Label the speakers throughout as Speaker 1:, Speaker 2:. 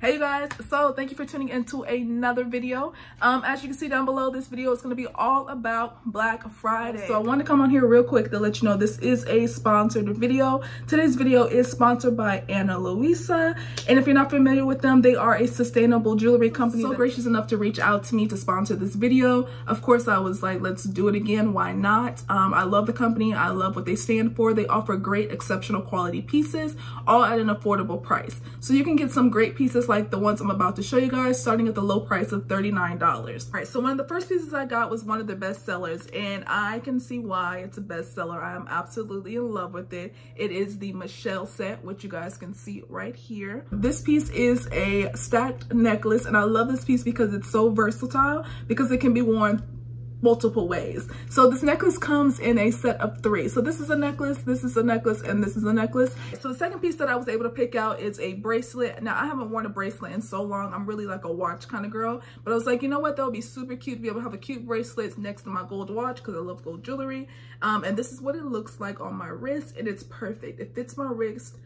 Speaker 1: Hey you guys, so thank you for tuning into another video. Um, as you can see down below, this video is going to be all about Black Friday. So I want to come on here real quick to let you know this is a sponsored video. Today's video is sponsored by Ana Luisa. And if you're not familiar with them, they are a sustainable jewelry company. So gracious enough to reach out to me to sponsor this video. Of course, I was like, let's do it again. Why not? Um, I love the company. I love what they stand for. They offer great, exceptional quality pieces, all at an affordable price. So you can get some great pieces like the ones I'm about to show you guys, starting at the low price of $39. All right, so one of the first pieces I got was one of the best sellers, and I can see why it's a bestseller. I am absolutely in love with it. It is the Michelle set, which you guys can see right here. This piece is a stacked necklace, and I love this piece because it's so versatile, because it can be worn multiple ways. So this necklace comes in a set of three. So this is a necklace, this is a necklace, and this is a necklace. So the second piece that I was able to pick out is a bracelet. Now I haven't worn a bracelet in so long. I'm really like a watch kind of girl. But I was like, you know what? That would be super cute to be able to have a cute bracelet next to my gold watch because I love gold jewelry. Um, and this is what it looks like on my wrist. And it's perfect. It fits my wrist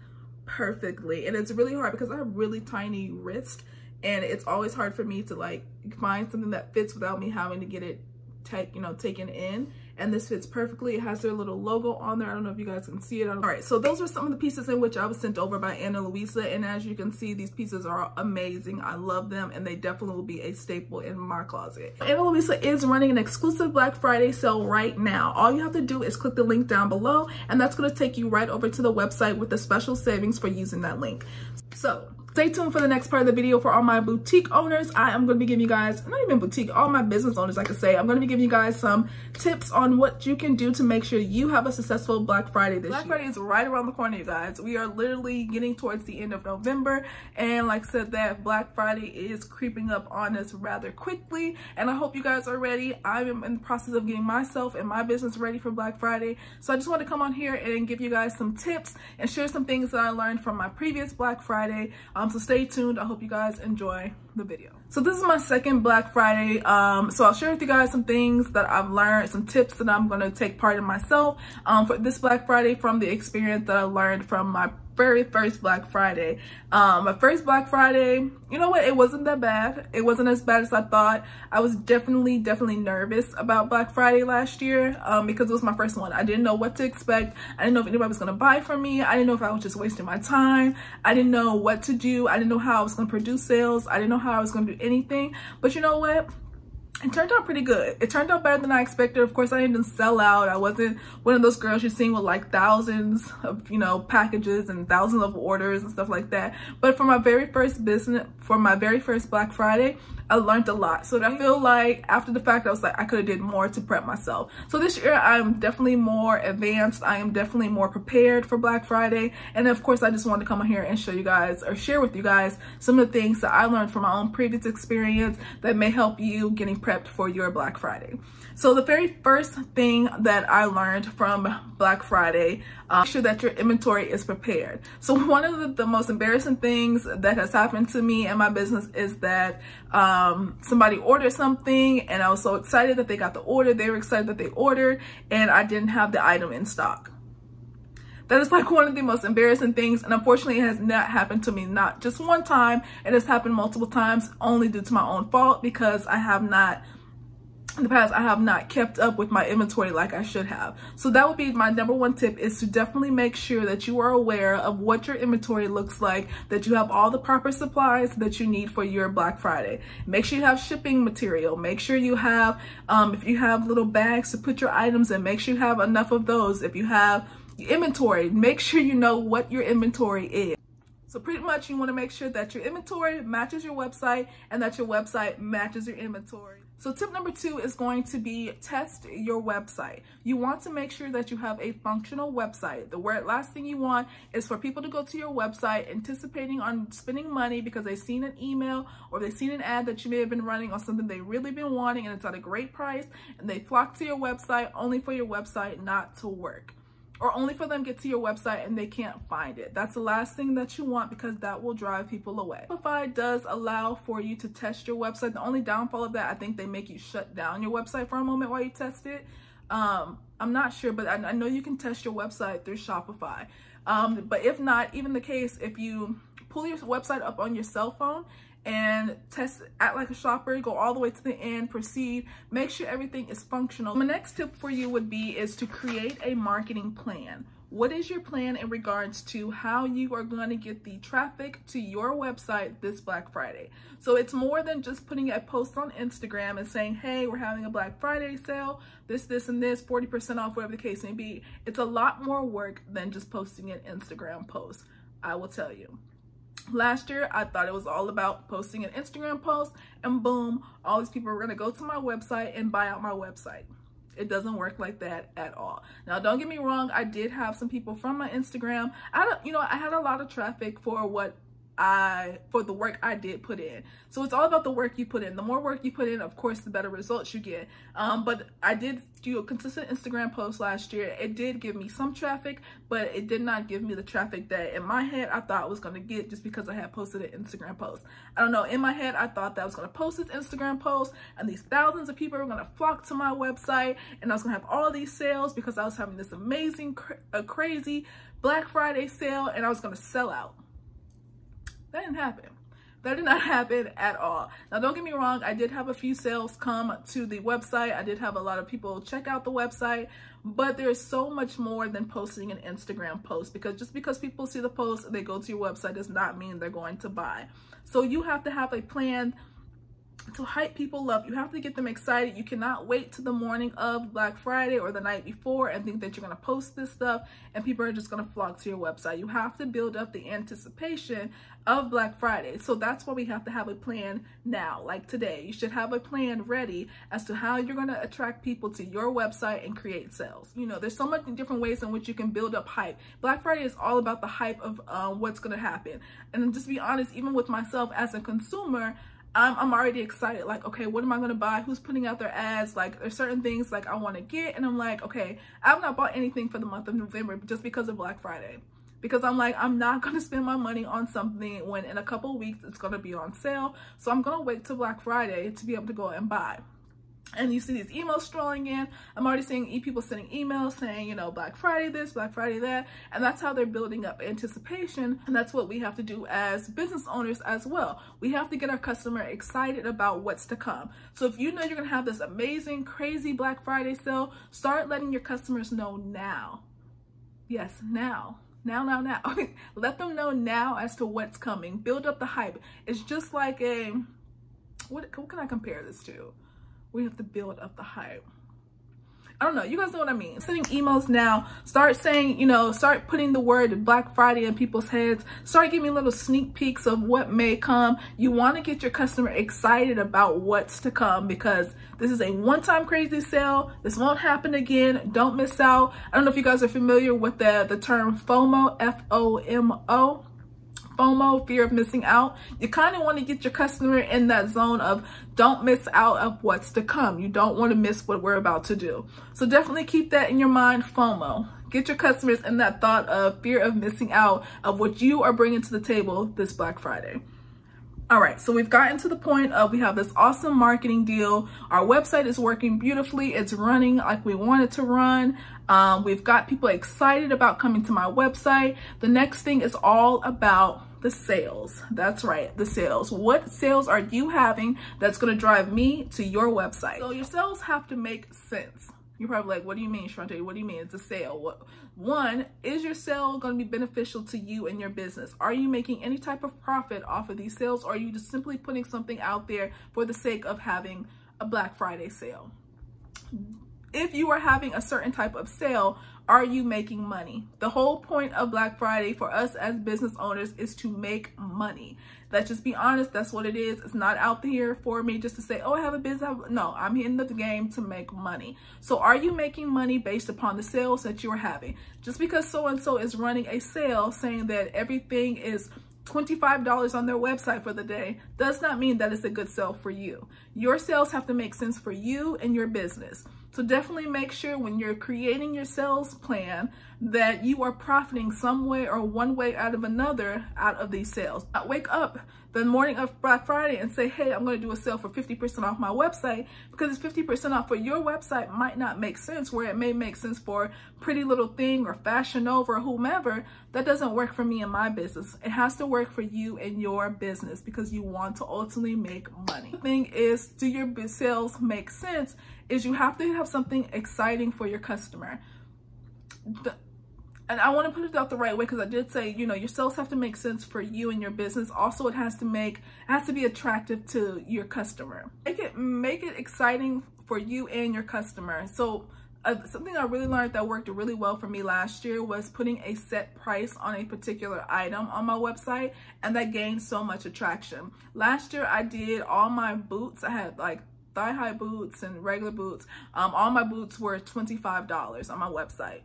Speaker 1: perfectly. And it's really hard because I have really tiny wrist. And it's always hard for me to like find something that fits without me having to get it take, you know, taken in. And this fits perfectly. It has their little logo on there. I don't know if you guys can see it. All right, so those are some of the pieces in which I was sent over by Ana Luisa. And as you can see, these pieces are amazing. I love them and they definitely will be a staple in my closet. Ana Luisa is running an exclusive Black Friday sale right now. All you have to do is click the link down below and that's gonna take you right over to the website with the special savings for using that link. So Stay tuned for the next part of the video for all my boutique owners. I am going to be giving you guys, not even boutique, all my business owners, I could say. I'm going to be giving you guys some tips on what you can do to make sure you have a successful Black Friday this Black year. Friday is right around the corner, you guys. We are literally getting towards the end of November. And like I said, that Black Friday is creeping up on us rather quickly. And I hope you guys are ready. I am in the process of getting myself and my business ready for Black Friday. So I just want to come on here and give you guys some tips and share some things that I learned from my previous Black Friday. Um, um, so stay tuned. I hope you guys enjoy the video. So this is my second Black Friday. Um, so I'll share with you guys some things that I've learned, some tips that I'm going to take part in myself um, for this Black Friday from the experience that I learned from my very first Black Friday. Um, my first Black Friday, you know what? It wasn't that bad. It wasn't as bad as I thought. I was definitely, definitely nervous about Black Friday last year um, because it was my first one. I didn't know what to expect. I didn't know if anybody was going to buy from me. I didn't know if I was just wasting my time. I didn't know what to do. I didn't know how I was going to produce sales. I didn't know how I was going to do anything. But you know what? It turned out pretty good. It turned out better than I expected. Of course, I didn't sell out. I wasn't one of those girls you're seeing with like thousands of, you know, packages and thousands of orders and stuff like that. But for my very first business, for my very first Black Friday, I learned a lot. So I feel like after the fact, I was like, I could have did more to prep myself. So this year, I'm definitely more advanced. I am definitely more prepared for Black Friday. And of course, I just wanted to come on here and show you guys or share with you guys some of the things that I learned from my own previous experience that may help you getting prepped for your Black Friday. So the very first thing that I learned from Black Friday, uh, make sure that your inventory is prepared. So one of the, the, most embarrassing things that has happened to me in my business is that um, somebody ordered something and I was so excited that they got the order. They were excited that they ordered and I didn't have the item in stock. That is like one of the most embarrassing things. And unfortunately, it has not happened to me not just one time. It has happened multiple times only due to my own fault because I have not in the past I have not kept up with my inventory like I should have. So that would be my number one tip is to definitely make sure that you are aware of what your inventory looks like, that you have all the proper supplies that you need for your Black Friday. Make sure you have shipping material. Make sure you have, um, if you have little bags to put your items in, make sure you have enough of those. If you have inventory, make sure you know what your inventory is. So pretty much you want to make sure that your inventory matches your website and that your website matches your inventory. So tip number two is going to be test your website. You want to make sure that you have a functional website. The last thing you want is for people to go to your website anticipating on spending money because they've seen an email or they've seen an ad that you may have been running on something they've really been wanting and it's at a great price and they flock to your website only for your website not to work or only for them get to your website and they can't find it. That's the last thing that you want because that will drive people away. Shopify does allow for you to test your website. The only downfall of that, I think they make you shut down your website for a moment while you test it. Um, I'm not sure, but I, I know you can test your website through Shopify. Um, but if not, even the case, if you pull your website up on your cell phone and test act like a shopper go all the way to the end proceed make sure everything is functional my next tip for you would be is to create a marketing plan what is your plan in regards to how you are going to get the traffic to your website this Black Friday? So it's more than just putting a post on Instagram and saying, hey, we're having a Black Friday sale, this, this, and this, 40% off, whatever the case may be. It's a lot more work than just posting an Instagram post, I will tell you. Last year, I thought it was all about posting an Instagram post and boom, all these people were gonna go to my website and buy out my website. It doesn't work like that at all. Now, don't get me wrong. I did have some people from my Instagram. I don't, you know, I had a lot of traffic for what I for the work I did put in. So it's all about the work you put in. The more work you put in, of course, the better results you get. Um, but I did do a consistent Instagram post last year. It did give me some traffic, but it did not give me the traffic that in my head I thought I was to get just because I had posted an Instagram post. I don't know. In my head, I thought that I was to post this Instagram post and these thousands of people were to flock to my website and I was to have all these sales because I was having this amazing, cra crazy Black Friday sale and I was to sell out. That didn't happen. That did not happen at all. Now, don't get me wrong. I did have a few sales come to the website. I did have a lot of people check out the website, but there's so much more than posting an Instagram post because just because people see the post they go to your website does not mean they're going to buy. So you have to have a plan to hype people up. You have to get them excited. You cannot wait to the morning of Black Friday or the night before and think that you're going to post this stuff and people are just going to flock to your website. You have to build up the anticipation of Black Friday. So that's why we have to have a plan now, like today. You should have a plan ready as to how you're going to attract people to your website and create sales. You know, there's so many different ways in which you can build up hype. Black Friday is all about the hype of um, what's going to happen. And just be honest, even with myself as a consumer, I'm, I'm already excited. Like, okay, what am I to buy? Who's putting out their ads? Like, there's certain things like I want to get. And I'm like, okay, I've not bought anything for the month of November just because of Black Friday. Because I'm like, I'm not going to spend my money on something when in a couple weeks it's going to be on sale. So I'm going to wait till Black Friday to be able to go and buy and you see these emails strolling in. I'm already seeing people sending emails saying, you know, Black Friday this, Black Friday that, and that's how they're building up anticipation. And that's what we have to do as business owners as well. We have to get our customer excited about what's to come. So if you know you're gonna have this amazing, crazy Black Friday sale, start letting your customers know now. Yes, now now, now, now. Let them know now as to what's coming. Build up the hype. It's just like a, what, what can I compare this to? We have to build up the hype. I don't know. You guys know what I mean. Sending emails now. Start saying, you know, start putting the word Black Friday in people's heads. Start giving little sneak peeks of what may come. You want to get your customer excited about what's to come because this is a one-time crazy sale. This won't happen again. Don't miss out. I don't know if you guys are familiar with the, the term FOMO, F-O-M-O. FOMO, fear of missing out. You kind of want to get your customer in that zone of don't miss out of what's to come. You don't want to miss what we're about to do. So definitely keep that in your mind, FOMO. Get your customers in that thought of fear of missing out of what you are bringing to the table this Black Friday. All right, so we've gotten to the point of we have this awesome marketing deal. Our website is working beautifully. It's running like we want it to run. Um, we've got people excited about coming to my website. The next thing is all about the sales. That's right, the sales. What sales are you having that's gonna drive me to your website? So your sales have to make sense. You're probably like, what do you mean, Sharante? What do you mean it's a sale? What, one, is your sale going to be beneficial to you and your business? Are you making any type of profit off of these sales? Or are you just simply putting something out there for the sake of having a Black Friday sale? If you are having a certain type of sale, are you making money? The whole point of Black Friday for us as business owners is to make money. Let's just be honest, that's what it is. It's not out here for me just to say, oh, I have a business. No, I'm in the game to make money. So are you making money based upon the sales that you're having? Just because so-and-so is running a sale saying that everything is $25 on their website for the day does not mean that it's a good sale for you. Your sales have to make sense for you and your business. So definitely make sure when you're creating your sales plan that you are profiting some way or one way out of another out of these sales. Not wake up the morning of Black Friday and say, hey, I'm going to do a sale for 50% off my website because it's 50% off for your website might not make sense where it may make sense for Pretty Little Thing or Fashion Nova or whomever. That doesn't work for me and my business. It has to work for you and your business because you want to ultimately make money. The thing is, do your sales make sense? Is you have to have something exciting for your customer. The, and I want to put it out the right way because I did say, you know, your sales have to make sense for you and your business. Also, it has to make, it has to be attractive to your customer. Make it, make it exciting for you and your customer. So uh, something I really learned that worked really well for me last year was putting a set price on a particular item on my website and that gained so much attraction. Last year I did all my boots. I had like thigh high boots and regular boots. Um, all my boots were $25 on my website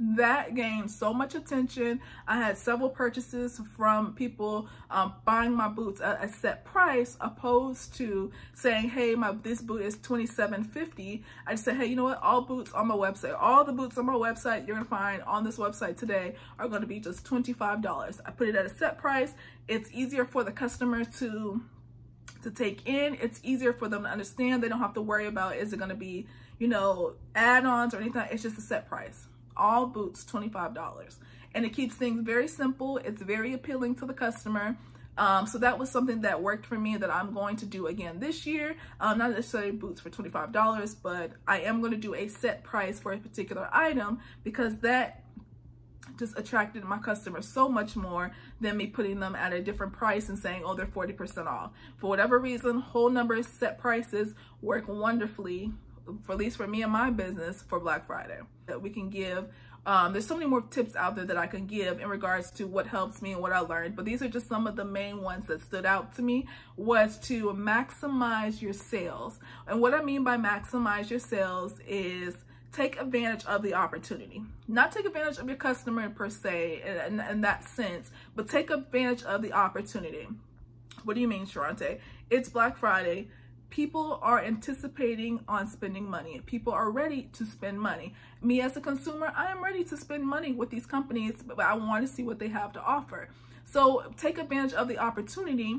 Speaker 1: that gained so much attention. I had several purchases from people um, buying my boots at a set price opposed to saying, hey, my this boot is $27.50. I just said, hey, you know what? All boots on my website, all the boots on my website you're gonna find on this website today are gonna be just $25. I put it at a set price. It's easier for the customer to to take in. It's easier for them to understand. They don't have to worry about, is it gonna be, you know, add-ons or anything. It's just a set price all boots $25 and it keeps things very simple it's very appealing to the customer um, so that was something that worked for me that I'm going to do again this year. Um, not necessarily boots for $25, but I am going to do a set price for a particular item because that just attracted my customers so much more than me putting them at a different price and saying, oh, they're 40% off. For whatever reason, whole numbers, set prices work wonderfully for at least for me and my business for Black Friday that we can give. Um, there's so many more tips out there that I can give in regards to what helps me and what I learned, but these are just some of the main ones that stood out to me was to maximize your sales. And what I mean by maximize your sales is take advantage of the opportunity. Not take advantage of your customer per se in, in, in that sense, but take advantage of the opportunity. What do you mean, Sharante? It's Black Friday people are anticipating on spending money. People are ready to spend money. Me as a consumer, I am ready to spend money with these companies, but I want to see what they have to offer. So take advantage of the opportunity,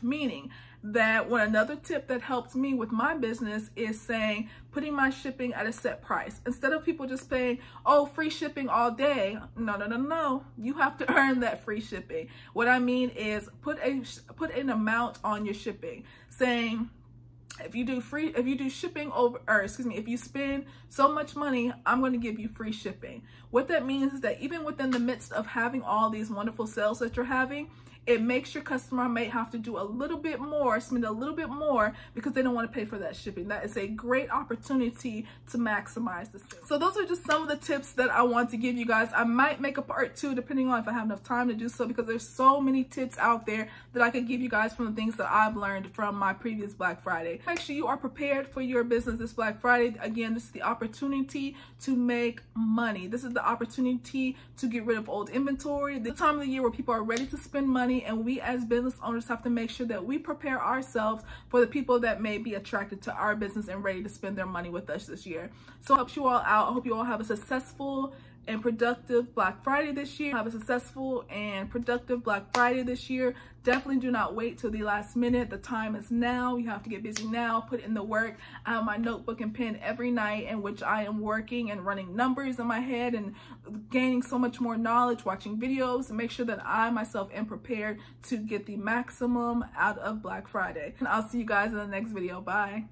Speaker 1: meaning that when another tip that helps me with my business is saying putting my shipping at a set price. Instead of people just paying oh free shipping all day no no no no you have to earn that free shipping. What i mean is put a put an amount on your shipping. Saying if you do free if you do shipping over or excuse me if you spend so much money i'm going to give you free shipping. What that means is that even within the midst of having all these wonderful sales that you're having it makes your customer may have to do a little bit more, spend a little bit more because they don't want to pay for that shipping. That is a great opportunity to maximize the sale. So those are just some of the tips that I want to give you guys. I might make a part two depending on if I have enough time to do so because there's so many tips out there that I could give you guys from the things that I've learned from my previous Black Friday. Make sure you are prepared for your business this Black Friday. Again, this is the opportunity to make money. This is the opportunity to get rid of old inventory. The time of the year where people are ready to spend money money and we as business owners have to make sure that we prepare ourselves for the people that may be attracted to our business and ready to spend their money with us this year. So I hope you all out. I hope you all have a successful and productive Black Friday this year. Have a successful and productive Black Friday this year. Definitely do not wait till the last minute. The time is now. You have to get busy now. Put in the work. I have my notebook and pen every night in which I am working and running numbers in my head and gaining so much more knowledge, watching videos, and make sure that I myself am prepared to get the maximum out of Black Friday. And I'll see you guys in the next video. Bye.